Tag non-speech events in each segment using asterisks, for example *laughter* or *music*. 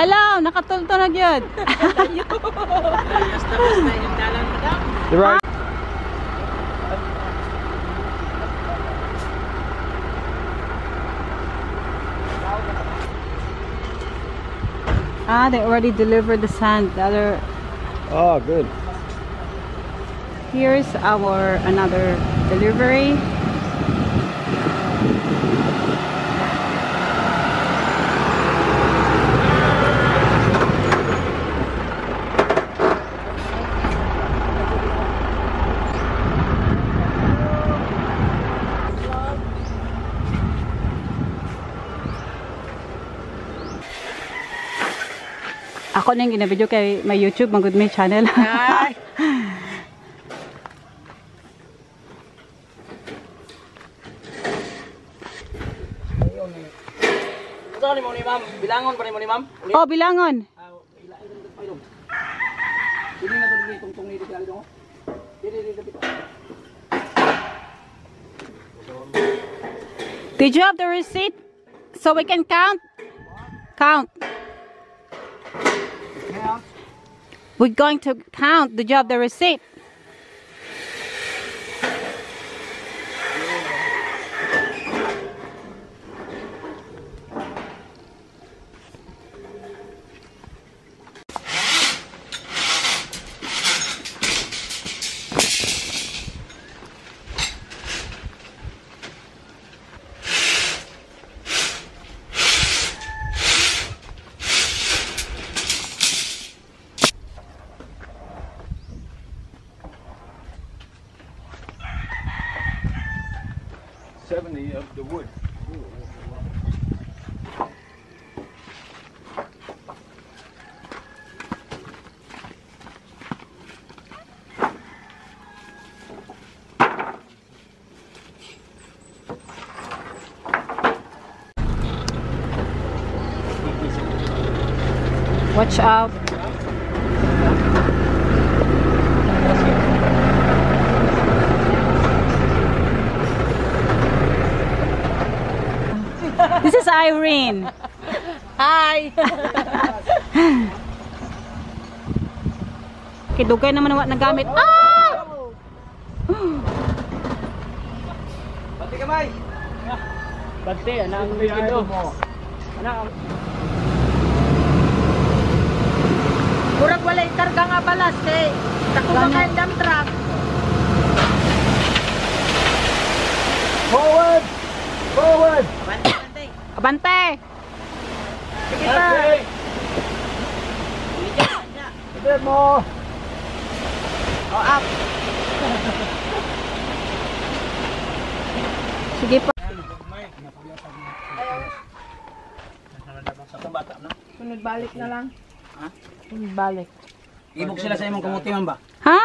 Hello, nakatulto na gyud. Diba? *laughs* Ah, they already delivered the sand. The other Oh, good. here's our another delivery. Ako na yung ginabidyo kay my YouTube, magod may channel. Ay. Saan mo ni ma'am? Bilangon pa ni mo ni ma'am? Oh, bilangon. Hindi na ito tungtong ni dito dito. Dito dito dito. Did you have the receipt? So we can count? Count. We're going to count. the job the receipt? Seventy of the wood. Watch out. Irene. Hi. *laughs* Kidugay naman ang nagamit. Ah! *gasps* Pati kamay. Pati anang video mo. Ana Murag wala karga nga balas kay Gani. ka dump truck. Forward! Forward! Bante bante. Abante! Sige pa. Okay. Bit more! Oh, up. Sige pa. Sunod balik na lang. Ha? Sunod balik. Ibog sila sa imong kamuti man ba? Ha?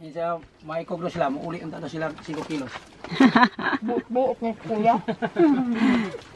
Yan sa may koglo sila, muuli ang tato sila 5 kilos. *laughs* Buok-buok ni kuya. *laughs*